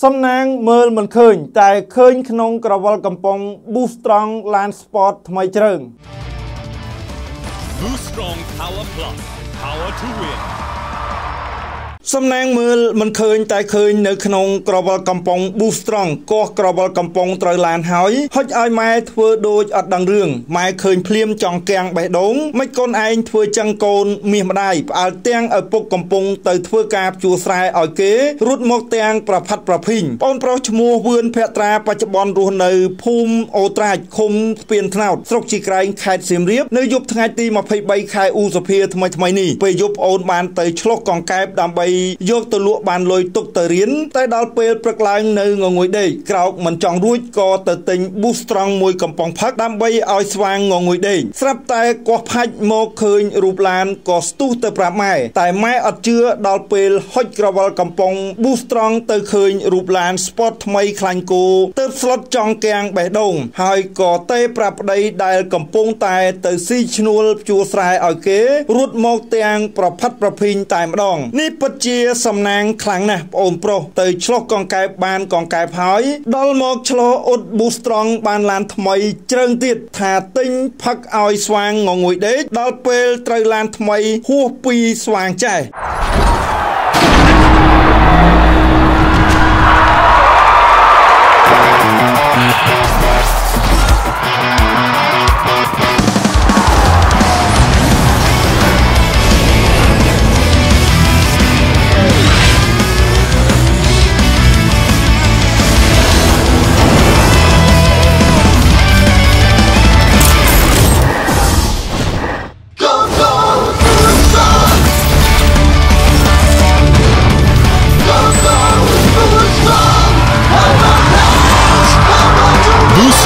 សំណាងមើលមិនឃើញ តែឃើញក្នុងក្រវិលកំប៉ុង Boost Strong Land Sport ថ្មីជ្រើង Boost Strong Power Plus Power to Win សំណាងមើលមិនឃើញតែឃើញនៅក្នុងក្រវិលកំប៉ុង Boost Strong កោះក្រវិលកំប៉ុងត្រូវឡានហើយហុចឲ្យម៉ែធ្វើដូចអត់ដឹងរឿងម៉ែឃើញភ្លាមចង់កាំងបេះដូងមិនកូនឯងធ្វើចឹងកូនមាសម្ដាយផ្អើលទាំងឪពុកកំពុងទៅធ្វើការជួស្រែឲ្យគេរត់មកទាំងប្រផាត់ប្រភីងបងប្រុសឈ្មោះវឿនភក្ត្រាបច្ចុប្បន្នរស់នៅភូមិអូត្រាចឃុំស្ពានថ្នោតស្រុកជីក្រែងខេត្តសៀមរាបនៅយប់ថ្ងៃទី23ខែឧសភាថ្មីថ្មីនេះពេលយប់អូនបានទៅឆ្លុះកង្កែបដើម្បីយកទៅលក់បានលុយទុកទៅរៀនតែដល់ពេលព្រឹកឡើងនៅងងុយដេកក្រោកមិនចង់រួចក៏ទៅទិញ boost strong មួយកំប៉ុងផឹកដើម្បីឲ្យស្វាងងងុយដេកស្រាប់តែកោះផាច់មកឃើញរូបឡានក៏ស្ទុះទៅប្រាប់ម៉ែតែម៉ែអត់ជឿដល់ពេលហុចក្រវិលកំប៉ុង boost strong ទៅឃើញរូបឡាន sport ថ្មីខ្លាញ់គោទៅស្លុតចង់កាំងបេះដូងហើយក៏ទេប្រាប់ប្តីដែលកំពុងតែទៅស៊ីឈ្នួលជួស្រែឲ្យគេរត់មកទាំងប្រផាត់ប្រភីងតែម្ដងនេះពិតជាសំណាងខ្លាំងណាស់ប្អូនប្រុសទៅឆ្លោះកង្កែបបានកង្កែបហើយដល់មកឆ្លោះអ៊ុតប៊ូស្រង់បានឡានថ្មីជ្រើងទៀតថាទិញផឹកឲ្យស្វាងងងុយដេកដល់ពេលត្រូវឡានថ្មីហួសពីស្វាងចែ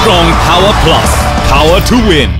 Strong Power Plus. Power to Win